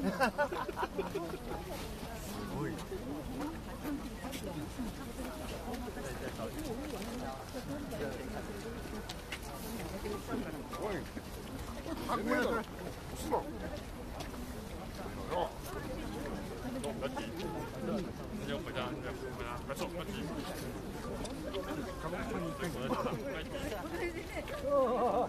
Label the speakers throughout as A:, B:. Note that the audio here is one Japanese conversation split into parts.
A: ごい。お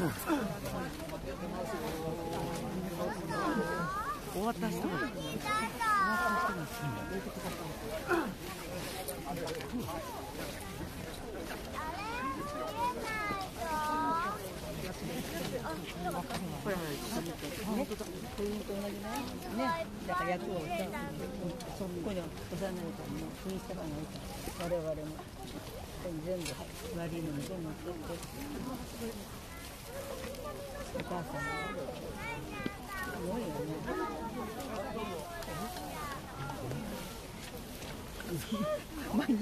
B: 終わった人が終わった人がこれ本当だこういうのと同じねねだから役をさそこに押さないともう気にした方がいいから我々も。全部悪いのに全部持ってって。母さんすごいよね毎日